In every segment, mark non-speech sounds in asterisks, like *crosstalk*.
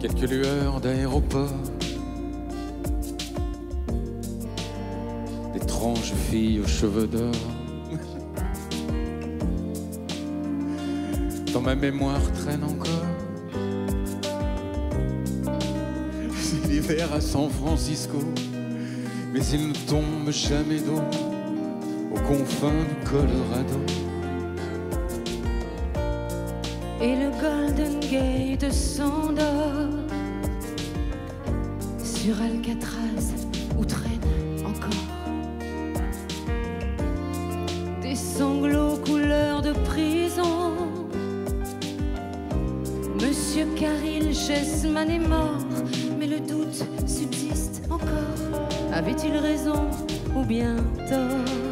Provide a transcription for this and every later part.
quelques lueurs d'aéroport. D'étranges filles aux cheveux d'or. Dans ma mémoire traîne encore. C'est *laughs* l'hiver à San Francisco, mais il ne tombe jamais d'eau aux confins du Colorado. Et le Golden Gate s'endort sur Alcatraz où traînent encore des sanglots couleur de prison. Monsieur Caril Chessman est mort, mais le doute subsiste encore. Avait-il raison ou bien tort?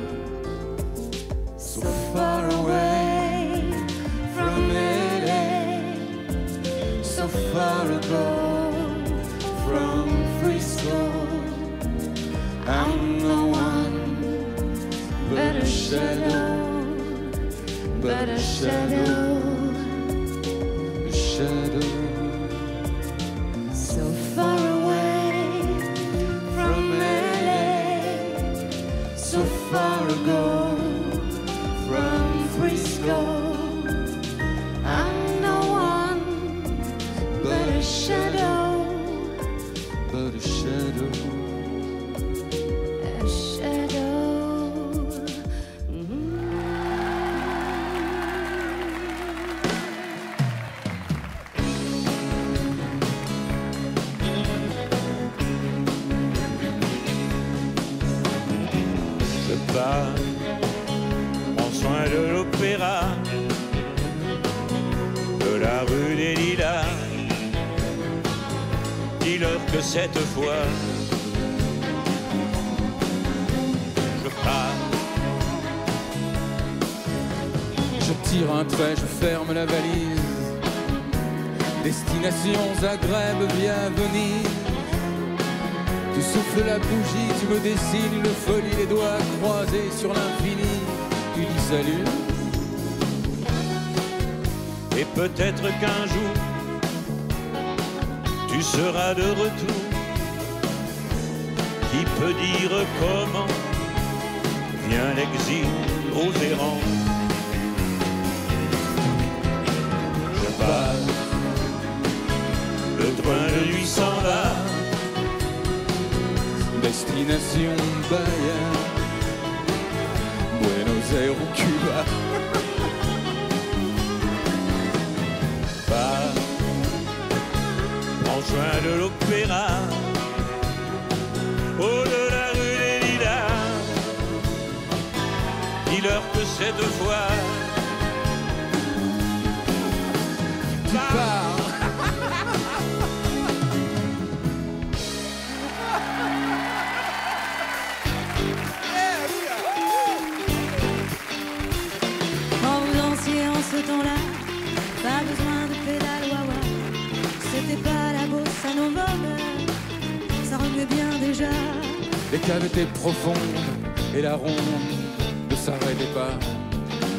I'm no one but a shadow, but a shadow, a shadow. So far away From LA, so far ago from Frisco. I'm no one but a shadow, but a shadow. Prends soin de l'opéra, de la rue des Lilas. Dis-leur que cette fois, je pars. Je tire un trait, je ferme la valise. Destination Zagreb, bienvenue. Tu souffles la bougie, tu me dessines une folie, les doigts croisés sur l'infini. Tu dis salut, Et peut-être qu'un jour, tu seras de retour. Qui peut dire comment vient l'exil aux errants? Destination Bahia. Buenos Aires ou Cuba. Pas, prends soin de l'opéra. Oh de la rue des Lilas, dis-leur que cette fois, Tu pédale wawa. C'était pas la bossa nova, ça remuait bien déjà. Les caves étaient profondes et la ronde ne s'arrêtait pas.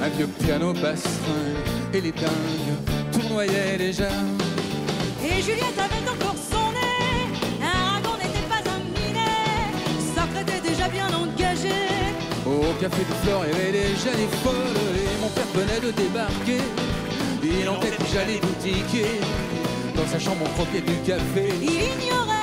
Un vieux piano passerein et les dingues tournoyaient déjà. Et Juliette avait encore son nez. Un ragon n'était pas un minet. Sacre était déjà bien engagé. Au café du Flore, il y avait déjà des folles et mon père venait de débarquer. En tête déjà les boutiques dans sa chambre on croquait du café. Il ignorait